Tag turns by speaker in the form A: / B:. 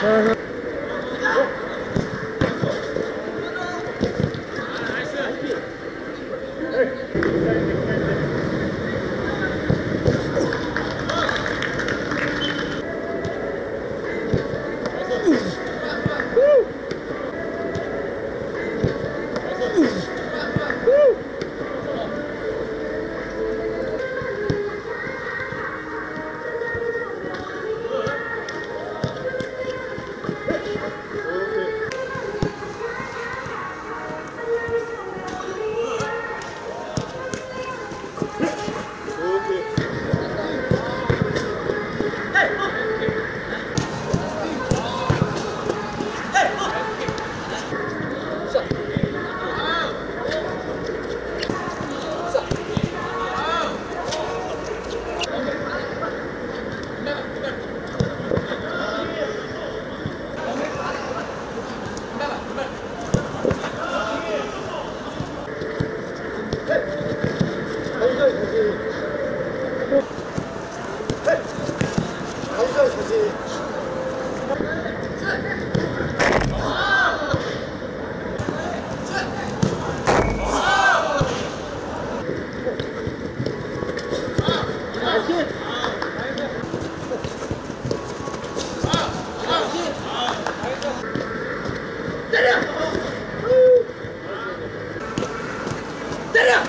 A: Uh-huh. Yeah,